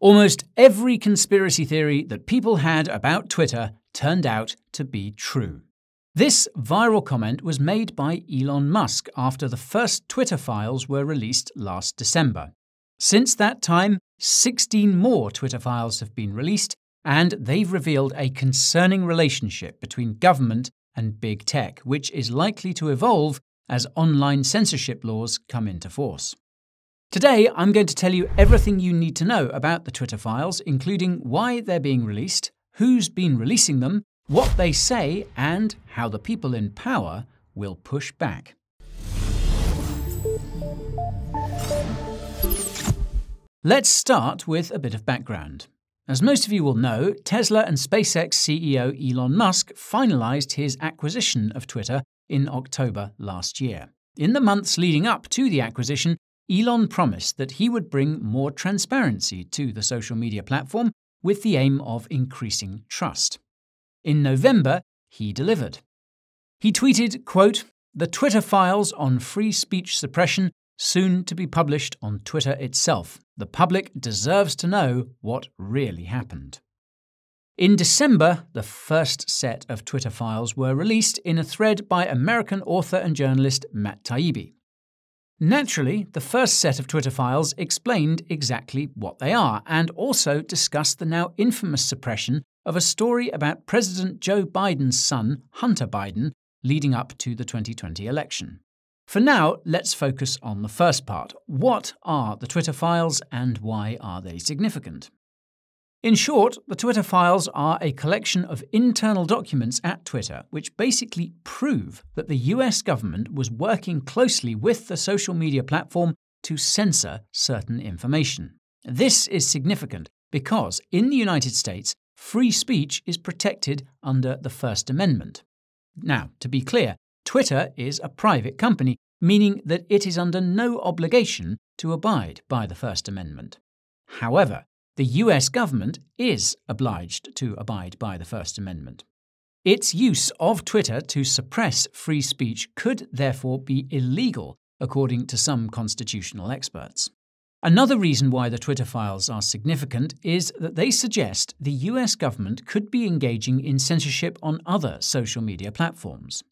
Almost every conspiracy theory that people had about Twitter turned out to be true. This viral comment was made by Elon Musk after the first Twitter files were released last December. Since that time, 16 more Twitter files have been released, and they've revealed a concerning relationship between government and big tech, which is likely to evolve as online censorship laws come into force. Today, I'm going to tell you everything you need to know about the Twitter files, including why they're being released, who's been releasing them, what they say, and how the people in power will push back. Let's start with a bit of background. As most of you will know, Tesla and SpaceX CEO Elon Musk finalized his acquisition of Twitter in October last year. In the months leading up to the acquisition, Elon promised that he would bring more transparency to the social media platform with the aim of increasing trust. In November, he delivered. He tweeted, quote, "The Twitter files on free speech suppression soon to be published on Twitter itself. The public deserves to know what really happened." In December, the first set of Twitter files were released in a thread by American author and journalist Matt Taibbi. Naturally, the first set of Twitter files explained exactly what they are and also discussed the now infamous suppression of a story about President Joe Biden's son, Hunter Biden, leading up to the 2020 election. For now, let's focus on the first part. What are the Twitter files and why are they significant? In short, the Twitter files are a collection of internal documents at Twitter which basically prove that the US government was working closely with the social media platform to censor certain information. This is significant because in the United States, free speech is protected under the First Amendment. Now, to be clear, Twitter is a private company, meaning that it is under no obligation to abide by the First Amendment. However, the US government is obliged to abide by the First Amendment. Its use of Twitter to suppress free speech could therefore be illegal, according to some constitutional experts. Another reason why the Twitter files are significant is that they suggest the US government could be engaging in censorship on other social media platforms.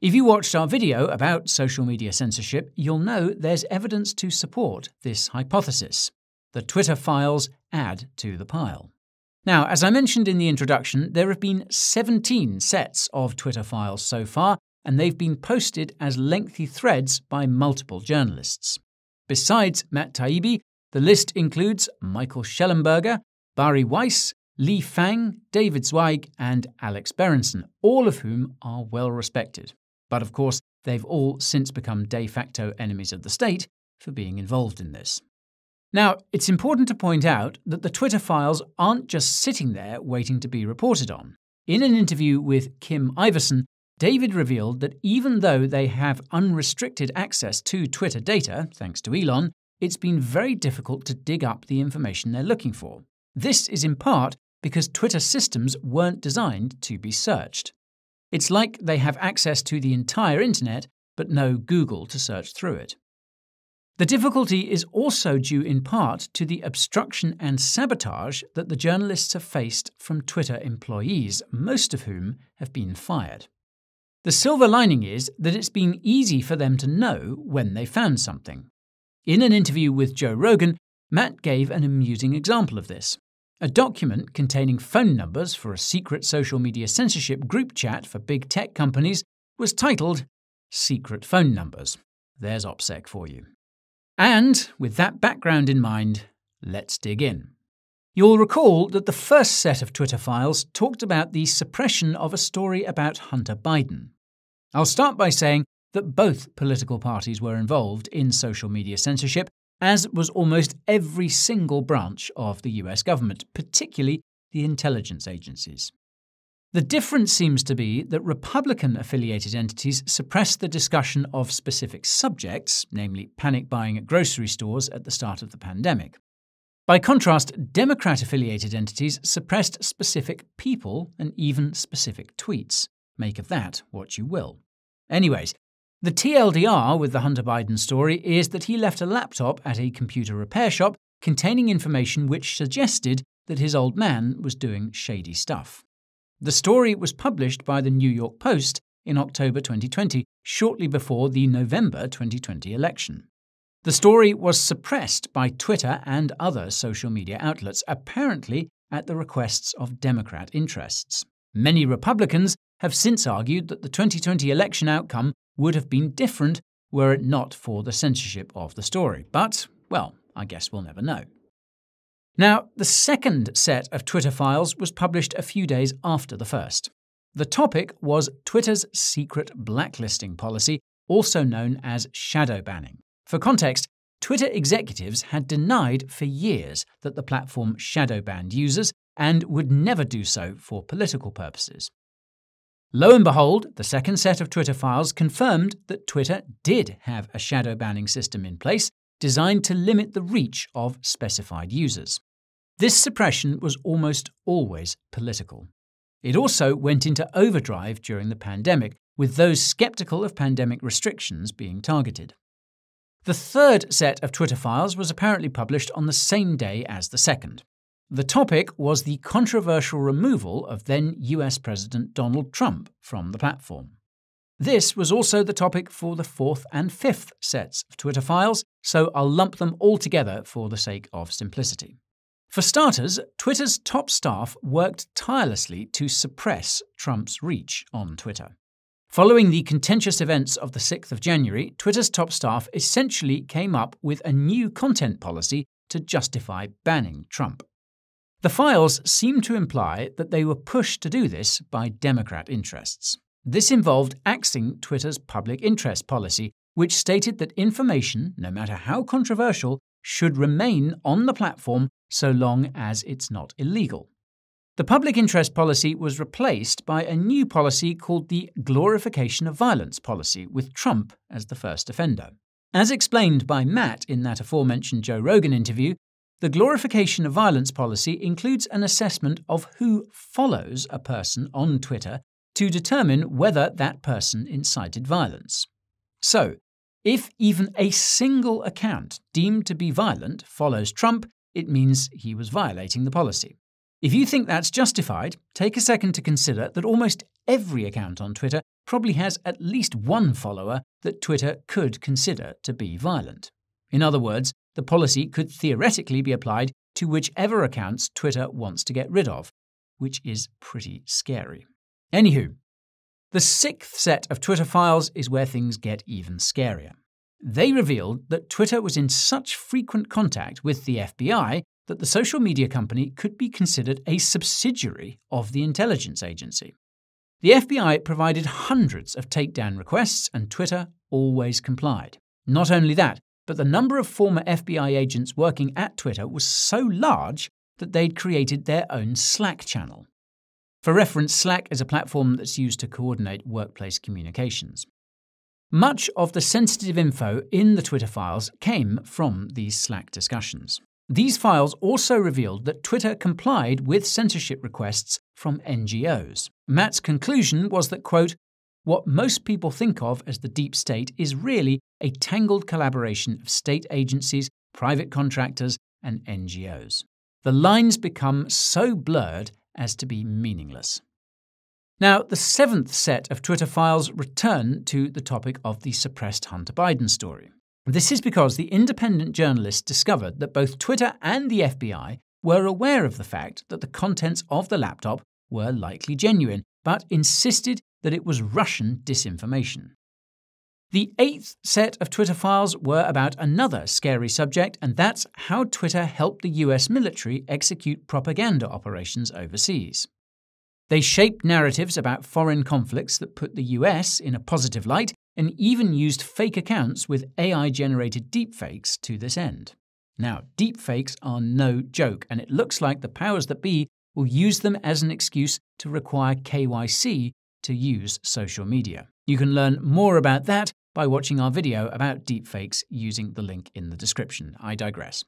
If you watched our video about social media censorship, you'll know there's evidence to support this hypothesis. The Twitter files add to the pile. Now, as I mentioned in the introduction, there have been 17 sets of Twitter files so far, and they've been posted as lengthy threads by multiple journalists. Besides Matt Taibbi, the list includes Michael Shellenberger, Bari Weiss, Lee Fang, David Zweig, and Alex Berenson, all of whom are well respected. But of course, they've all since become de facto enemies of the state for being involved in this. Now, it's important to point out that the Twitter files aren't just sitting there waiting to be reported on. In an interview with Kim Iverson, David revealed that even though they have unrestricted access to Twitter data, thanks to Elon, it's been very difficult to dig up the information they're looking for. This is in part because Twitter systems weren't designed to be searched. It's like they have access to the entire internet, but no Google to search through it. The difficulty is also due in part to the obstruction and sabotage that the journalists have faced from Twitter employees, most of whom have been fired. The silver lining is that it's been easy for them to know when they found something. In an interview with Joe Rogan, Matt gave an amusing example of this. A document containing phone numbers for a secret social media censorship group chat for big tech companies was titled Secret Phone Numbers. There's OPSEC for you. And with that background in mind, let's dig in. You'll recall that the first set of Twitter files talked about the suppression of a story about Hunter Biden. I'll start by saying that both political parties were involved in social media censorship, as was almost every single branch of the US government, particularly the intelligence agencies. The difference seems to be that Republican affiliated entities suppressed the discussion of specific subjects, namely panic buying at grocery stores at the start of the pandemic. By contrast, Democrat affiliated entities suppressed specific people and even specific tweets. Make of that what you will. Anyways, the TLDR with the Hunter Biden story is that he left a laptop at a computer repair shop containing information which suggested that his old man was doing shady stuff. The story was published by the New York Post in October 2020, shortly before the November 2020 election. The story was suppressed by Twitter and other social media outlets, apparently at the requests of Democrat interests. Many Republicans have since argued that the 2020 election outcome would have been different were it not for the censorship of the story. But, well, I guess we'll never know. Now, the second set of Twitter files was published a few days after the first. The topic was Twitter's secret blacklisting policy, also known as shadow banning. For context, Twitter executives had denied for years that the platform shadow banned users and would never do so for political purposes. Lo and behold, the second set of Twitter files confirmed that Twitter did have a shadow banning system in place designed to limit the reach of specified users. This suppression was almost always political. It also went into overdrive during the pandemic, with those skeptical of pandemic restrictions being targeted. The third set of Twitter files was apparently published on the same day as the second. The topic was the controversial removal of then US President Donald Trump from the platform. This was also the topic for the fourth and fifth sets of Twitter files, so I'll lump them all together for the sake of simplicity. For starters, Twitter's top staff worked tirelessly to suppress Trump's reach on Twitter. Following the contentious events of the 6th of January, Twitter's top staff essentially came up with a new content policy to justify banning Trump. The files seem to imply that they were pushed to do this by Democrat interests. This involved axing Twitter's public interest policy, which stated that information, no matter how controversial, should remain on the platform so long as it's not illegal. The public interest policy was replaced by a new policy called the Glorification of Violence policy, with Trump as the first offender. As explained by Matt in that aforementioned Joe Rogan interview, the glorification of violence policy includes an assessment of who follows a person on Twitter to determine whether that person incited violence. So, if even a single account deemed to be violent follows Trump, it means he was violating the policy. If you think that's justified, take a second to consider that almost every account on Twitter probably has at least one follower that Twitter could consider to be violent. In other words, the policy could theoretically be applied to whichever accounts Twitter wants to get rid of, which is pretty scary. Anywho, the sixth set of Twitter files is where things get even scarier. They revealed that Twitter was in such frequent contact with the FBI that the social media company could be considered a subsidiary of the intelligence agency. The FBI provided hundreds of takedown requests, and Twitter always complied. Not only that, but the number of former FBI agents working at Twitter was so large that they'd created their own Slack channel. For reference, Slack is a platform that's used to coordinate workplace communications. Much of the sensitive info in the Twitter files came from these Slack discussions. These files also revealed that Twitter complied with censorship requests from NGOs. Matt's conclusion was that, quote, what most people think of as the deep state is really a tangled collaboration of state agencies, private contractors, and NGOs. The lines become so blurred as to be meaningless. Now, the seventh set of Twitter files return to the topic of the suppressed Hunter Biden story. This is because the independent journalists discovered that both Twitter and the FBI were aware of the fact that the contents of the laptop were likely genuine, but insisted that it was Russian disinformation. The eighth set of Twitter files were about another scary subject, and that's how Twitter helped the US military execute propaganda operations overseas. They shaped narratives about foreign conflicts that put the US in a positive light and even used fake accounts with AI generated deepfakes to this end. Now, deepfakes are no joke, and it looks like the powers that be will use them as an excuse to require KYC to use social media. You can learn more about that by watching our video about deepfakes using the link in the description. I digress.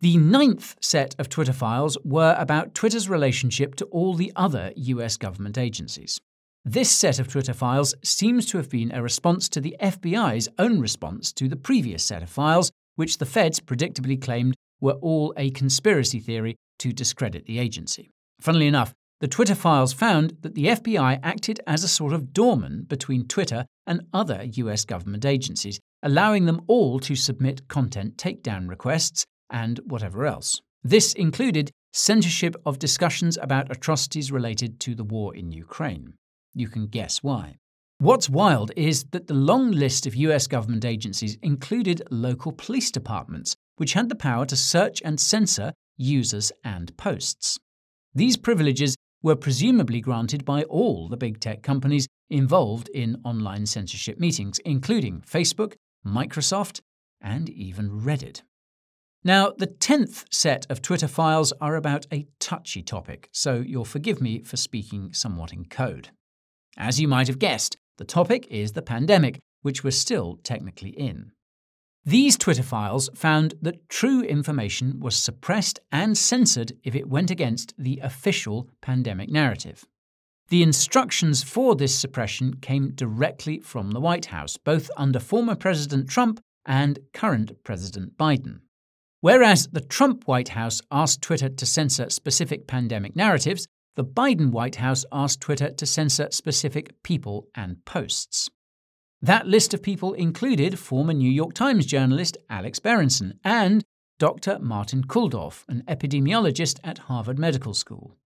The ninth set of Twitter files were about Twitter's relationship to all the other US government agencies. This set of Twitter files seems to have been a response to the FBI's own response to the previous set of files, which the feds predictably claimed were all a conspiracy theory to discredit the agency. Funnily enough, the Twitter files found that the FBI acted as a sort of doorman between Twitter and other US government agencies, allowing them all to submit content takedown requests and whatever else. This included censorship of discussions about atrocities related to the war in Ukraine. You can guess why. What's wild is that the long list of US government agencies included local police departments, which had the power to search and censor users and posts. These privileges were presumably granted by all the big tech companies involved in online censorship meetings, including Facebook, Microsoft, and even Reddit. Now, the 10th set of Twitter files are about a touchy topic, so you'll forgive me for speaking somewhat in code. As you might have guessed, the topic is the pandemic, which we're still technically in. These Twitter files found that true information was suppressed and censored if it went against the official pandemic narrative. The instructions for this suppression came directly from the White House, both under former President Trump and current President Biden. Whereas the Trump White House asked Twitter to censor specific pandemic narratives, the Biden White House asked Twitter to censor specific people and posts. That list of people included former New York Times journalist Alex Berenson and Dr. Martin Kulldorff, an epidemiologist at Harvard Medical School.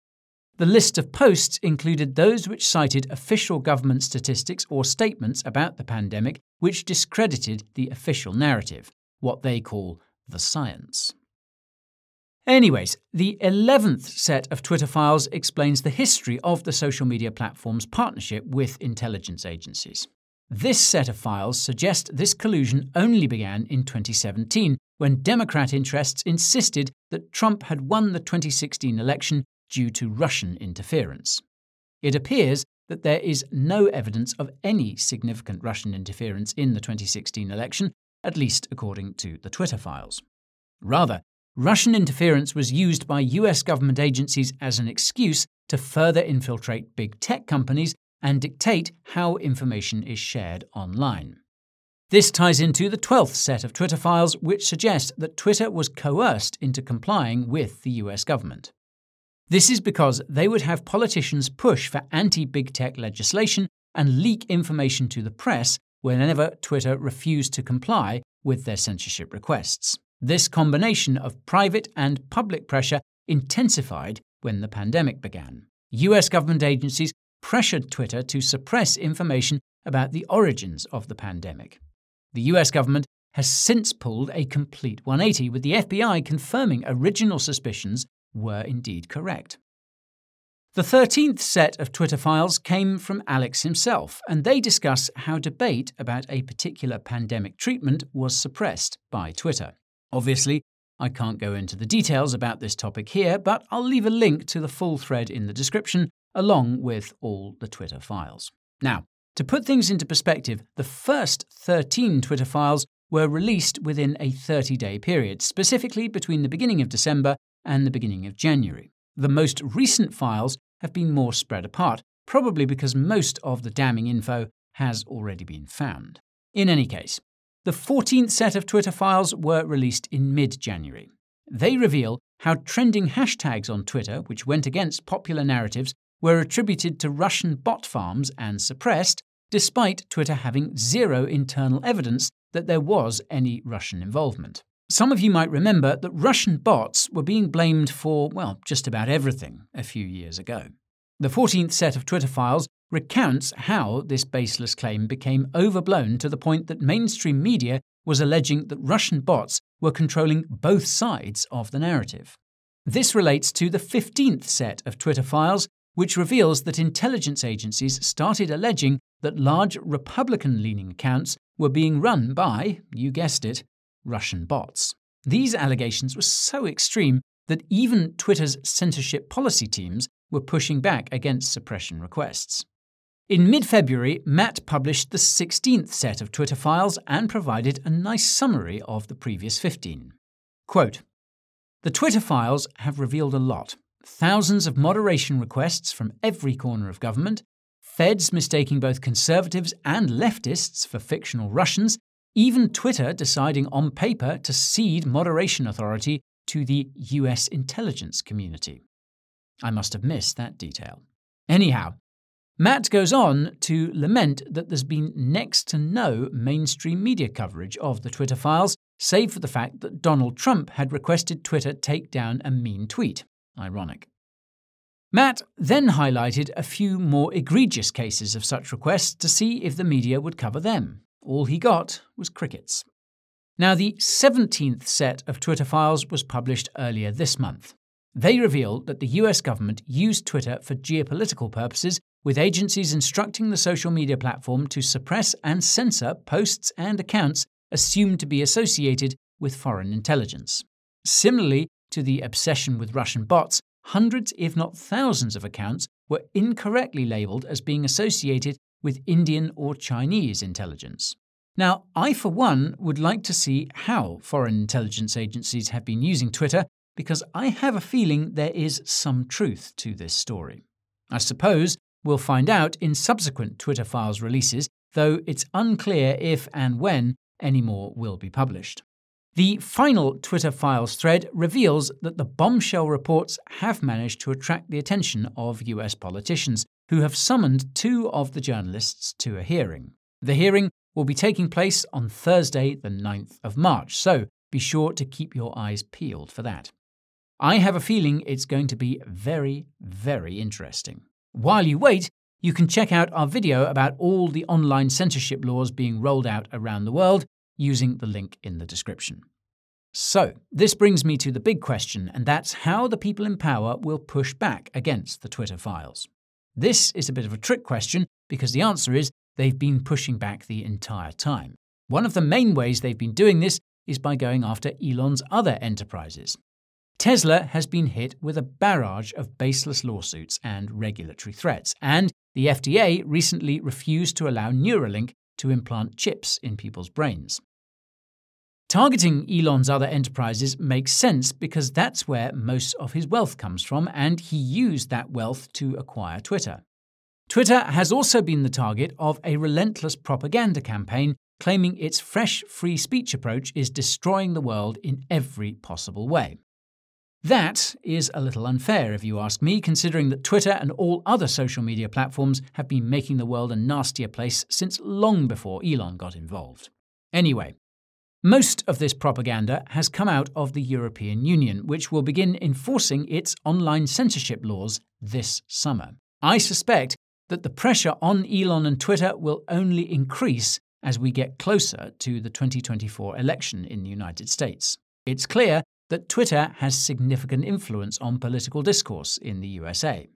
The list of posts included those which cited official government statistics or statements about the pandemic which discredited the official narrative, what they call the science. Anyways, the 11th set of Twitter files explains the history of the social media platform's partnership with intelligence agencies. This set of files suggests this collusion only began in 2017 when Democrat interests insisted that Trump had won the 2016 election due to Russian interference. It appears that there is no evidence of any significant Russian interference in the 2016 election, at least according to the Twitter files. Rather, Russian interference was used by US government agencies as an excuse to further infiltrate big tech companies and dictate how information is shared online. This ties into the 12th set of Twitter files, which suggest that Twitter was coerced into complying with the US government. This is because they would have politicians push for anti big tech legislation and leak information to the press whenever Twitter refused to comply with their censorship requests. This combination of private and public pressure intensified when the pandemic began. US government agencies pressured Twitter to suppress information about the origins of the pandemic. The US government has since pulled a complete 180, with the FBI confirming original suspicions were indeed correct. The 13th set of Twitter files came from Alex himself, and they discuss how debate about a particular pandemic treatment was suppressed by Twitter. Obviously, I can't go into the details about this topic here, but I'll leave a link to the full thread in the description, along with all the Twitter files. Now, to put things into perspective, the first 13 Twitter files were released within a 30 day period, specifically between the beginning of December and the beginning of January. The most recent files have been more spread apart, probably because most of the damning info has already been found. In any case, the 14th set of Twitter files were released in mid January. They reveal how trending hashtags on Twitter, which went against popular narratives, were attributed to Russian bot farms and suppressed, despite Twitter having zero internal evidence that there was any Russian involvement. Some of you might remember that Russian bots were being blamed for, well, just about everything a few years ago. The 14th set of Twitter files recounts how this baseless claim became overblown to the point that mainstream media was alleging that Russian bots were controlling both sides of the narrative. This relates to the 15th set of Twitter files which reveals that intelligence agencies started alleging that large Republican leaning accounts were being run by, you guessed it, Russian bots. These allegations were so extreme that even Twitter's censorship policy teams were pushing back against suppression requests. In mid February, Matt published the 16th set of Twitter files and provided a nice summary of the previous 15. Quote The Twitter files have revealed a lot, thousands of moderation requests from every corner of government, feds mistaking both conservatives and leftists for fictional Russians, even Twitter deciding on paper to cede moderation authority to the US intelligence community. I must have missed that detail. Anyhow, Matt goes on to lament that there's been next to no mainstream media coverage of the Twitter files, save for the fact that Donald Trump had requested Twitter take down a mean tweet. Ironic. Matt then highlighted a few more egregious cases of such requests to see if the media would cover them. All he got was crickets. Now, the 17th set of Twitter files was published earlier this month. They revealed that the US government used Twitter for geopolitical purposes with agencies instructing the social media platform to suppress and censor posts and accounts assumed to be associated with foreign intelligence. Similarly to the obsession with Russian bots, hundreds, if not thousands, of accounts were incorrectly labeled as being associated with Indian or Chinese intelligence. Now, I, for one, would like to see how foreign intelligence agencies have been using Twitter because I have a feeling there is some truth to this story. I suppose We'll find out in subsequent Twitter Files releases, though it's unclear if and when any more will be published. The final Twitter Files thread reveals that the bombshell reports have managed to attract the attention of US politicians, who have summoned two of the journalists to a hearing. The hearing will be taking place on Thursday, the 9th of March, so be sure to keep your eyes peeled for that. I have a feeling it's going to be very, very interesting. While you wait, you can check out our video about all the online censorship laws being rolled out around the world using the link in the description. So, this brings me to the big question, and that's how the people in power will push back against the Twitter files. This is a bit of a trick question because the answer is they've been pushing back the entire time. One of the main ways they've been doing this is by going after Elon's other enterprises. Tesla has been hit with a barrage of baseless lawsuits and regulatory threats, and the FDA recently refused to allow Neuralink to implant chips in people's brains. Targeting Elon's other enterprises makes sense because that's where most of his wealth comes from, and he used that wealth to acquire Twitter. Twitter has also been the target of a relentless propaganda campaign claiming its fresh free speech approach is destroying the world in every possible way. That is a little unfair, if you ask me, considering that Twitter and all other social media platforms have been making the world a nastier place since long before Elon got involved. Anyway, most of this propaganda has come out of the European Union, which will begin enforcing its online censorship laws this summer. I suspect that the pressure on Elon and Twitter will only increase as we get closer to the 2024 election in the United States. It's clear that Twitter has significant influence on political discourse in the USA.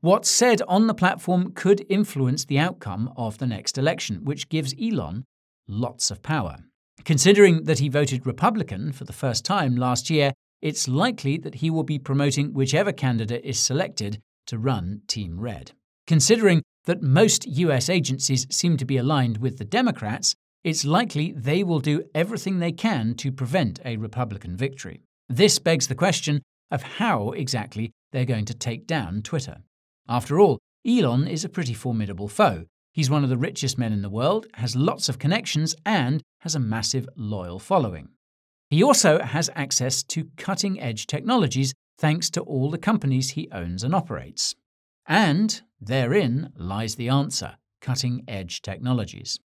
What's said on the platform could influence the outcome of the next election, which gives Elon lots of power. Considering that he voted Republican for the first time last year, it's likely that he will be promoting whichever candidate is selected to run Team Red. Considering that most US agencies seem to be aligned with the Democrats, it's likely they will do everything they can to prevent a Republican victory. This begs the question of how exactly they're going to take down Twitter. After all, Elon is a pretty formidable foe. He's one of the richest men in the world, has lots of connections, and has a massive loyal following. He also has access to cutting edge technologies thanks to all the companies he owns and operates. And therein lies the answer cutting edge technologies.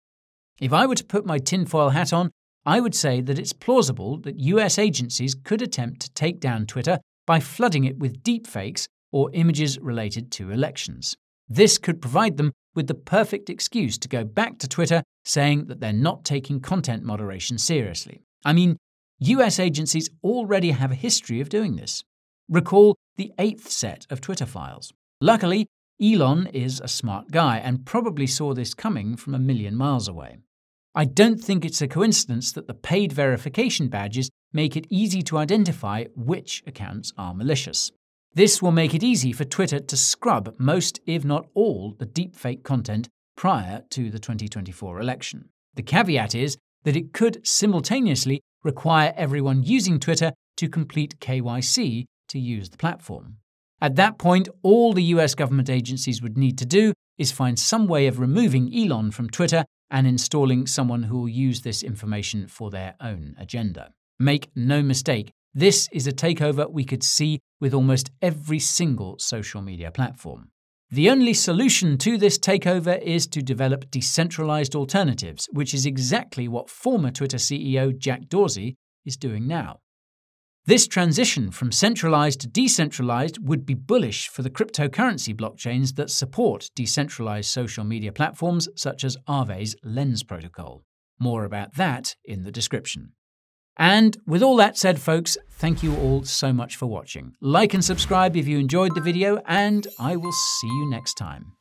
If I were to put my tinfoil hat on, I would say that it's plausible that US agencies could attempt to take down Twitter by flooding it with deepfakes or images related to elections. This could provide them with the perfect excuse to go back to Twitter saying that they're not taking content moderation seriously. I mean, US agencies already have a history of doing this. Recall the eighth set of Twitter files. Luckily, Elon is a smart guy and probably saw this coming from a million miles away. I don't think it's a coincidence that the paid verification badges make it easy to identify which accounts are malicious. This will make it easy for Twitter to scrub most, if not all, the deepfake content prior to the 2024 election. The caveat is that it could simultaneously require everyone using Twitter to complete KYC to use the platform. At that point, all the US government agencies would need to do is find some way of removing Elon from Twitter and installing someone who will use this information for their own agenda. Make no mistake, This is a takeover we could see with almost every single social media platform. The only solution to this takeover is to develop decentralized alternatives, which is exactly what former Twitter CEO Jack Dorsey is doing now. This transition from centralized to decentralized would be bullish for the cryptocurrency blockchains that support decentralized social media platforms such as Aave's Lens protocol. More about that in the description. And with all that said, folks, thank you all so much for watching. Like and subscribe if you enjoyed the video, and I will see you next time.